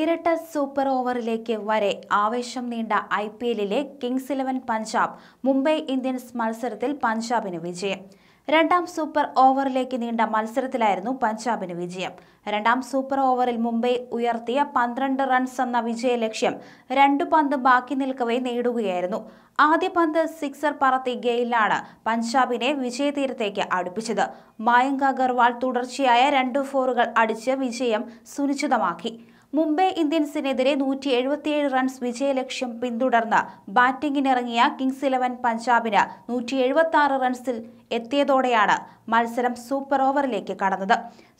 ഇരട്ട സൂപ്പർ ഓവറിലേക്ക് വരെ ആവേശം നീണ്ട I P എല്ലിലെ Kings Eleven Punjab Mumbai Indians മത്സരത്തിൽ പഞ്ചാബിന് വിജയം. രണ്ടാം സൂപ്പർ ഓവറിലേക്ക് നീണ്ട മത്സരത്തിലായിരുന്നു പഞ്ചാബിന് വിജയം. രണ്ടാം സൂപ്പർ ഓവറിൽ മുംബൈ ഉയർത്തിയ പന്ത്രണ്ട് റൺസ് എന്ന വിജയ ലക്ഷ്യം രണ്ടു പന്ത് ബാക്കി നിൽക്കവേ നേടുകയായിരുന്നു. ആദ്യ പന്ത് സിക്സർ പറത്തി ഗെയിലാണ് പഞ്ചാബിനെ വിജയതീരത്തേക്ക് അടുപ്പിച്ചത്. മായങ്ക അഗർവാൾ തുടർച്ചയായ രണ്ട് ഫോറുകൾ അടിച്ച് വിജയം സുനിശ്ചിതമാക്കി. മുംബൈ ഇന്ത്യൻസിനെതിരെ നൂറ്റി എഴുപത്തിയേഴ് റൺസ് വിജയലക്ഷ്യം പിന്തുടർന്ന് ബാറ്റിംഗിനിറങ്ങിയ കിങ്സ് ഇലവൻ പഞ്ചാബിന് നൂറ്റി എഴുപത്തി ആറ് റൺസിൽ എത്തിയതോടെയാണ് മത്സരം സൂപ്പർ ഓവറിലേക്ക് കടന്നത്.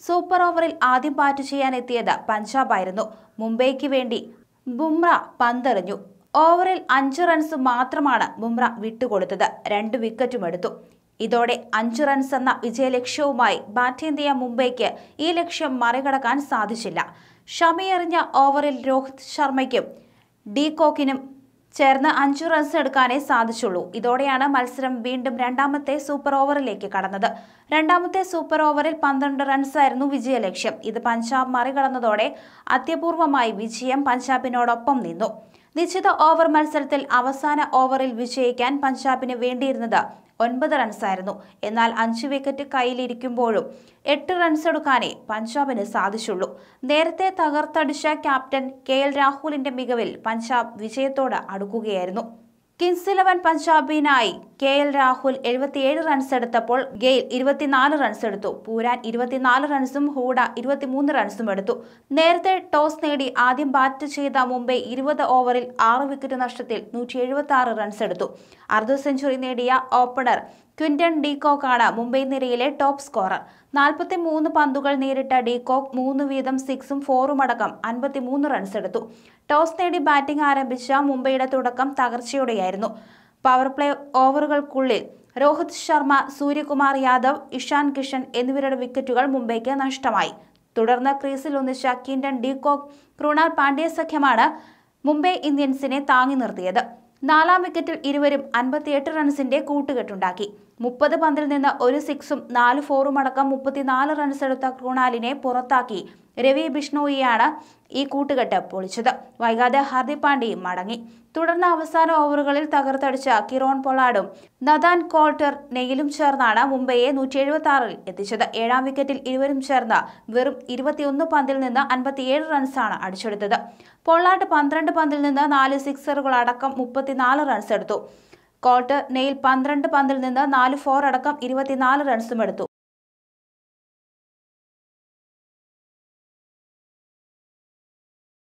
സൂപ്പർ ഓവറിൽ ആദ്യം ബാറ്റ് ചെയ്യാൻ എത്തിയത് പഞ്ചാബായിരുന്നു. മുംബൈക്ക് വേണ്ടി ബുംറ പന്തെറിഞ്ഞു. ഓവറിൽ അഞ്ച് റൺസ് മാത്രമാണ് ബുംറ വിട്ടുകൊടുത്തത്. രണ്ട് വിക്കറ്റും എടുത്തു. ഇതോടെ അഞ്ച് റൺസ് എന്ന വിജയലക്ഷ്യവുമായി ബാറ്റ് ചെയ്തിയ മുംബൈക്ക് ഈ ലക്ഷ്യം മറികടക്കാൻ സാധിച്ചില്ല. ഷമി എറിഞ്ഞ ഓവറിൽ രോഹിത് ശർമ്മയ്ക്കും ഡി കോക്കിനും ചേർന്ന് അഞ്ചു റൺസ് എടുക്കാനേ സാധിച്ചുള്ളൂ. ഇതോടെയാണ് മത്സരം വീണ്ടും രണ്ടാമത്തെ സൂപ്പർ ഓവറിലേക്ക് കടന്നത്. രണ്ടാമത്തെ സൂപ്പർ ഓവറിൽ പന്ത്രണ്ട് റൺസായിരുന്നു വിജയലക്ഷ്യം. ഇത് പഞ്ചാബ് മറികടന്നതോടെ അത്യപൂർവമായി വിജയം പഞ്ചാബിനോടൊപ്പം നിന്നു. നിശ്ചിത ഓവർ മത്സരത്തിൽ അവസാന ഓവറിൽ വിജയിക്കാൻ പഞ്ചാബിന് വേണ്ടിയിരുന്നത് ഒൻപത് റൺസായിരുന്നു. എന്നാൽ അഞ്ച് വിക്കറ്റ് കയ്യിലിരിക്കുമ്പോഴും എട്ട് റൺസ് എടുക്കാനേ പഞ്ചാബിന് സാധിച്ചുള്ളൂ. നേരത്തെ തകർത്തടിച്ച ക്യാപ്റ്റൻ കെ എൽ രാഹുലിന്റെ മികവിൽ പഞ്ചാബ് വിജയത്തോട് അടുക്കുകയായിരുന്നു. കിങ്സ് ഇലവൻ പഞ്ചാബിനായി കെ എൽ രാഹുൽ എഴുപത്തിയേഴ് റൺസ് എടുത്തപ്പോൾ ഗെയിൽ ഇരുപത്തിനാല് റൺസ് എടുത്തു. പൂരാൻ ഇരുപത്തിനാല് റൺസും ഹൂഡ ഇരുപത്തിമൂന്ന് റൺസും എടുത്തു. നേരത്തെ ടോസ് നേടി ആദ്യം ബാറ്റ് ചെയ്ത മുംബൈ ഇരുപത് ഓവറിൽ ആറ് വിക്കറ്റ് നഷ്ടത്തിൽ നൂറ്റി എഴുപത്തി ആറ് റൺസ് എടുത്തു. അർദ്ധ സെഞ്ചുറി നേടിയ ഓപ്പണർ ക്വിന്റൺ ഡീകോക്കാണ് മുംബൈ നിരയിലെ ടോപ്പ് സ്കോറർ നാൽപ്പത്തി മൂന്ന് പന്തുകൾ നേരിട്ട ഡീകോക്ക് മൂന്ന് വീതം സിക്സും ഫോറും അടക്കം അൻപത്തിമൂന്ന് റൺസ് എടുത്തു. ടോസ് നേടി ബാറ്റിംഗ് ആരംഭിച്ച മുംബൈയുടെ തുടക്കം തകർച്ചയോടെയായിരുന്നു. പവർ പ്ലേ ഓവറുകൾക്കുള്ളിൽ രോഹിത് ശർമ്മ സൂര്യകുമാർ യാദവ് ഇഷാൻ കിഷൻ എന്നിവരുടെ വിക്കറ്റുകൾ മുംബൈക്ക് നഷ്ടമായി. തുടർന്ന് ക്രീസിൽ ഒന്നിച്ച Quinton de Kock Krunal Pandya സഖ്യമാണ് Mumbai ഇന്ത്യൻസിനെ താങ്ങി നിർത്തിയത്. നാലാം വിക്കറ്റിൽ ഇരുവരും അൻപത്തിയെട്ട് റൺസിന്റെ കൂട്ടുകെട്ടുണ്ടാക്കി. മുപ്പത് പന്തിൽ നിന്ന് ഒരു സിക്സും നാല് ഫോറും അടക്കം മുപ്പത്തിനാല് റൺസ് എടുത്ത കൃണാലിനെ പുറത്താക്കി. രവി ബിഷ്ണോയിയാണ് ഈ കൂട്ടുകെട്ട് പൊളിച്ചത്. വൈകാതെ ഹാർദിക് പാണ്ഡ്യയും മടങ്ങി. തുടർന്ന് അവസാന ഓവറുകളിൽ തകർത്തടിച്ച കിറോൺ പൊളാഡും നദാൻ കോൾട്ടർ നെയിലും ചേർന്നാണ് മുംബൈയെ നൂറ്റി എഴുപത്തി ആറിൽ എത്തിച്ചത്. ഏഴാം വിക്കറ്റിൽ ഇരുവരും ചേർന്ന് വെറും ഇരുപത്തിയൊന്ന് പന്തിൽ നിന്ന് അൻപത്തിയേഴ് റൺസാണ് അടിച്ചെടുത്തത്. പൊള്ളാട്ട് പന്ത്രണ്ട് പന്തിൽ നിന്ന് നാല് സിക്സറുകൾ അടക്കം മുപ്പത്തിനാല് റൺസ് എടുത്തു കോൾട്ടർ നെയിൽ പന്ത്രണ്ട് പന്തിൽ നിന്ന് നാല് ഫോർ അടക്കം ഇരുപത്തിനാല് റൺസും എടുത്തു.